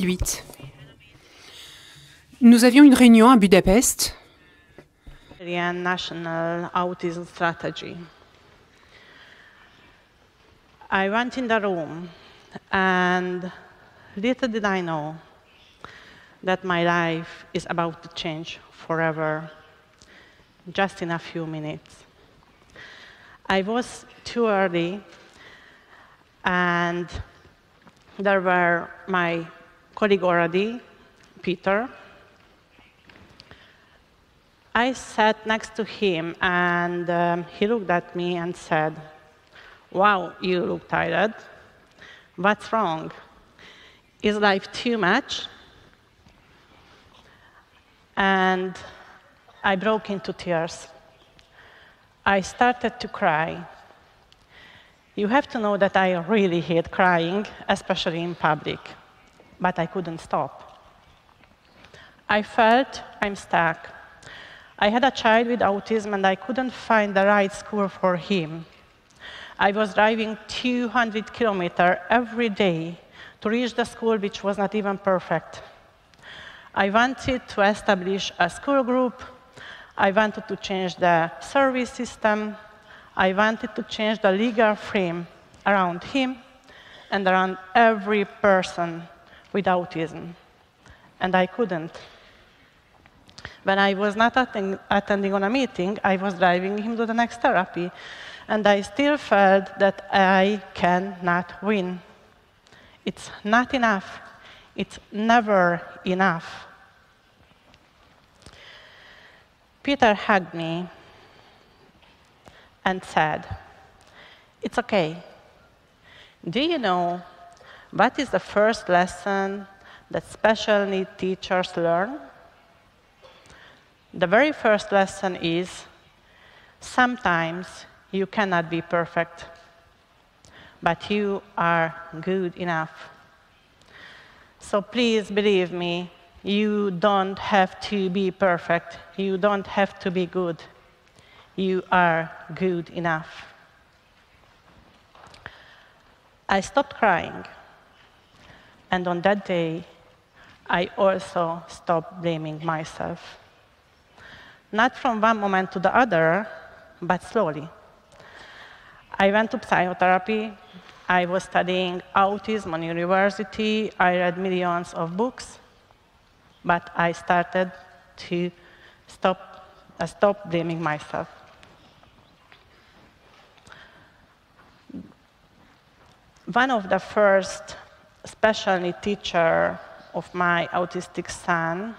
2008. Nous avions une réunion à Budapest. national autism strategy. I went in the room, and little did I know that my life is about to change forever, just in a few minutes. I was too early, and there were my colleague already, Peter. I sat next to him, and um, he looked at me and said, Wow, you look tired. What's wrong? Is life too much? And I broke into tears. I started to cry. You have to know that I really hate crying, especially in public but I couldn't stop. I felt I'm stuck. I had a child with autism and I couldn't find the right school for him. I was driving 200 kilometers every day to reach the school, which was not even perfect. I wanted to establish a school group. I wanted to change the service system. I wanted to change the legal frame around him and around every person with autism, and I couldn't. When I was not attend attending on a meeting, I was driving him to the next therapy, and I still felt that I cannot win. It's not enough. It's never enough. Peter hugged me and said, It's okay. Do you know what is the first lesson that special need teachers learn? The very first lesson is sometimes you cannot be perfect, but you are good enough. So please believe me, you don't have to be perfect. You don't have to be good. You are good enough. I stopped crying. And on that day, I also stopped blaming myself. Not from one moment to the other, but slowly. I went to psychotherapy. I was studying autism on university. I read millions of books. But I started to stop, uh, stop blaming myself. One of the first special teacher of my autistic son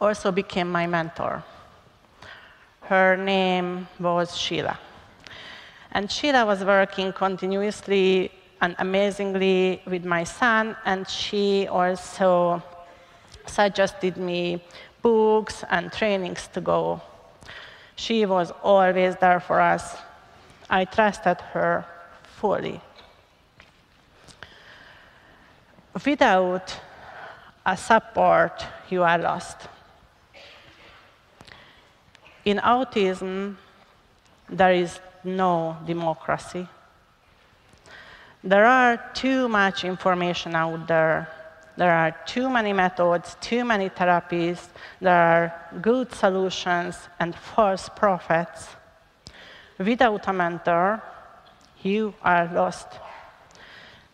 also became my mentor. Her name was Sheila. And Sheila was working continuously and amazingly with my son, and she also suggested me books and trainings to go. She was always there for us. I trusted her fully. Without a support, you are lost. In autism, there is no democracy. There are too much information out there. There are too many methods, too many therapies. There are good solutions and false prophets. Without a mentor, you are lost.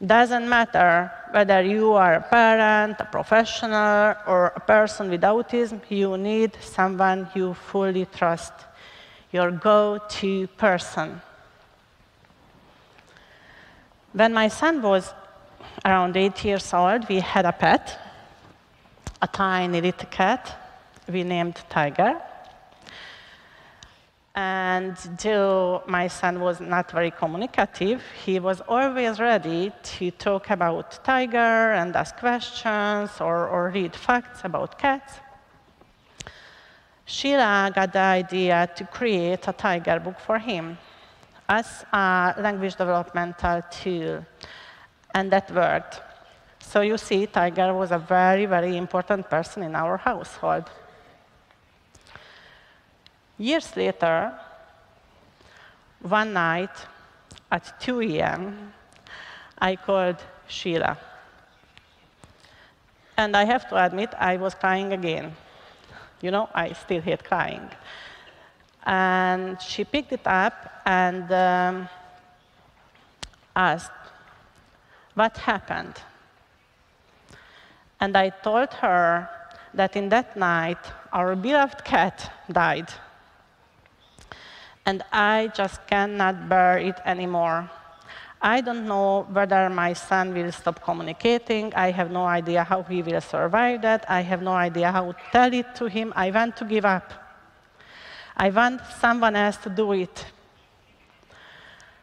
Doesn't matter whether you are a parent, a professional, or a person with autism, you need someone you fully trust, your go-to person. When my son was around eight years old, we had a pet, a tiny little cat we named Tiger. And though my son was not very communicative, he was always ready to talk about tiger and ask questions or, or read facts about cats. Sheila got the idea to create a tiger book for him as a language developmental tool, and that worked. So you see, Tiger was a very, very important person in our household. Years later, one night at 2 a.m., I called Sheila. And I have to admit, I was crying again. You know, I still hate crying. And she picked it up and um, asked, What happened? And I told her that in that night, our beloved cat died. And I just cannot bear it anymore. I don't know whether my son will stop communicating. I have no idea how he will survive that. I have no idea how to tell it to him. I want to give up. I want someone else to do it.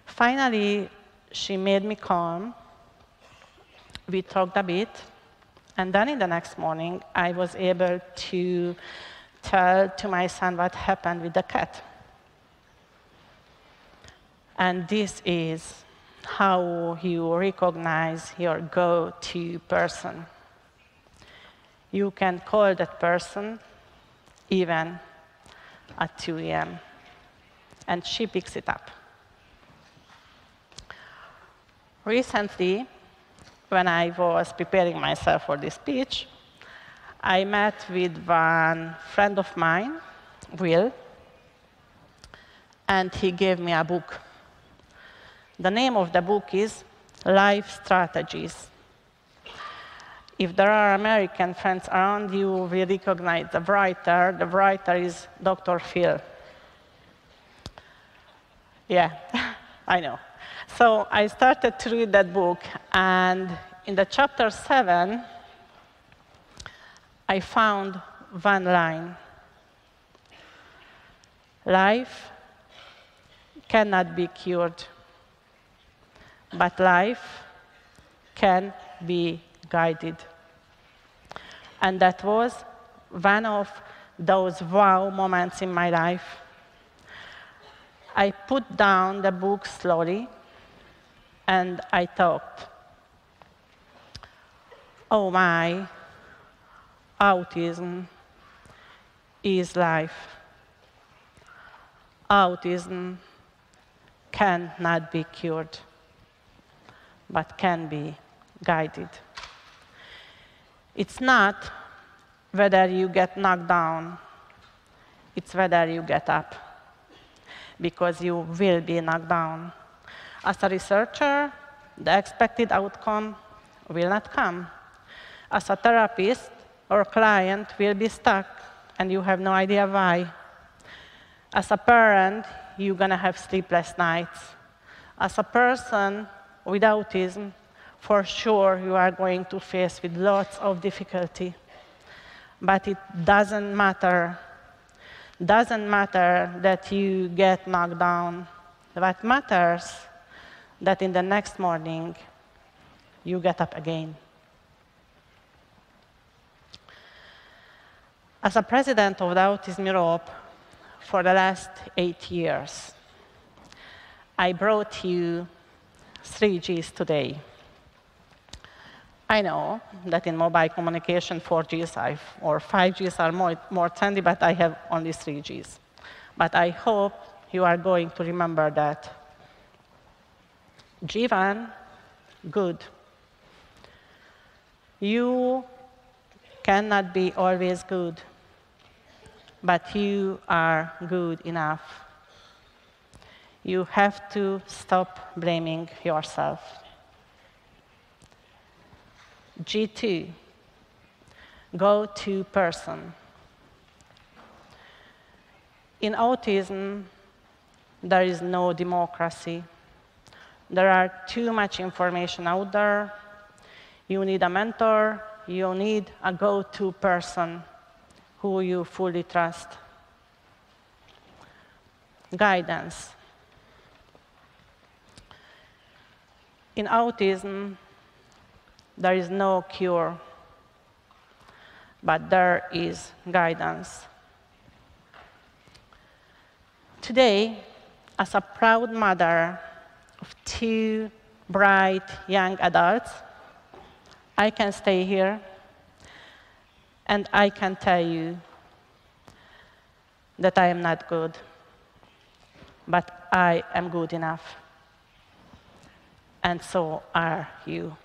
Finally, she made me calm. We talked a bit. And then in the next morning, I was able to tell to my son what happened with the cat. And this is how you recognize your go to person. You can call that person even at 2 a.m., and she picks it up. Recently, when I was preparing myself for this speech, I met with one friend of mine, Will, and he gave me a book the name of the book is Life Strategies. If there are American friends around, you will recognize the writer. The writer is Dr. Phil. Yeah, I know. So I started to read that book, and in the chapter seven, I found one line Life cannot be cured but life can be guided. And that was one of those wow moments in my life. I put down the book slowly and I thought, oh my, autism is life. Autism cannot be cured but can be guided. It's not whether you get knocked down, it's whether you get up, because you will be knocked down. As a researcher, the expected outcome will not come. As a therapist, or client will be stuck, and you have no idea why. As a parent, you're going to have sleepless nights. As a person, with autism, for sure you are going to face with lots of difficulty. But it doesn't matter. Doesn't matter that you get knocked down. What matters that in the next morning you get up again. As a president of the Autism Europe for the last eight years, I brought you 3Gs today. I know that in mobile communication, 4Gs or 5Gs are more, more trendy, but I have only 3Gs. But I hope you are going to remember that. G1, good. You cannot be always good, but you are good enough you have to stop blaming yourself. G2, go to person. In autism, there is no democracy. There are too much information out there. You need a mentor. You need a go-to person who you fully trust. Guidance. In autism, there is no cure, but there is guidance. Today, as a proud mother of two bright young adults, I can stay here and I can tell you that I am not good, but I am good enough and so are you.